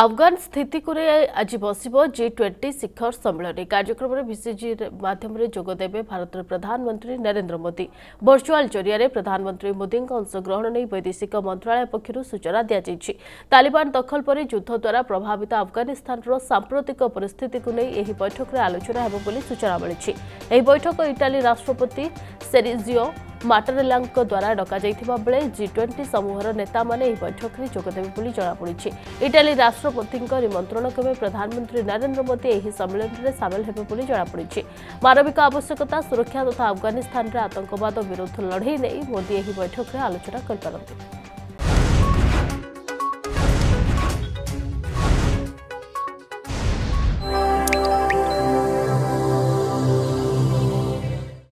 Afghan ସ୍ଥିତିକୁ ନେଇ ଆଜି ବସିବ ଜି ଟ୍ୱେଣ୍ଟି ଶିଖର ସମ୍ମିଳନୀ କାର୍ଯ୍ୟକ୍ରମରେ ଭିସିଜି ମାଧ୍ୟମରେ ଯୋଗଦେବେ ଭାରତର ପ୍ରଧାନମନ୍ତ୍ରୀ ନରେନ୍ଦ୍ର ମୋଦି ଭର୍ଚୁଆଲ୍ ଜରିଆରେ ପ୍ରଧାନମନ୍ତ୍ରୀ ମୋଦିଙ୍କ ଅଂଶଗ୍ରହଣ ନେଇ ବୈଦେଶିକ ମନ୍ତ୍ରଣାଳୟ ପକ୍ଷରୁ ସୂଚନା ଦିଆଯାଇଛି ତାଲିବାନ ଦଖଲ ପରେ ଯୁଦ୍ଧ ଦ୍ୱାରା ପ୍ରଭାବିତ ଆଫଗାନିସ୍ତାନର ସାମ୍ପ୍ରତିକ ପରିସ୍ଥିତିକୁ ନେଇ ଏହି ବୈଠକରେ ଆଲୋଚନା ହେବ ବୋଲି ସୂଚନା ମିଳିଛି ଏହି ବୈଠକ ଇଟାଲୀ ରାଷ୍ଟ୍ରପତି ସେରିଜିଓ ମାଟରେଲାଙ୍କ ଦ୍ୱାରା ଡକାଯାଇଥିବା ବେଳେ ଜି ଟ୍ୱେଣ୍ଟି ସମୂହର ନେତାମାନେ ଏହି ବୈଠକରେ ଯୋଗଦେବେ ବୋଲି ଜଣାପଡ଼ିଛି ଇଟାଲୀ ରାଷ୍ଟ୍ରପତିଙ୍କ ନିମନ୍ତ୍ରଣ କ୍ରମେ ପ୍ରଧାନମନ୍ତ୍ରୀ ନରେନ୍ଦ୍ର ମୋଦି ଏହି ସମ୍ମିଳନୀରେ ସାମିଲ ହେବେ ବୋଲି ଜଣାପଡ଼ିଛି ମାନବିକ ଆବଶ୍ୟକତା ସୁରକ୍ଷା ତଥା ଆଫଗାନିସ୍ତାନରେ ଆତଙ୍କବାଦ ବିରୁଦ୍ଧ ଲଢ଼େଇ ନେଇ ମୋଦି ଏହି ବୈଠକରେ ଆଲୋଚନା କରିପାରନ୍ତି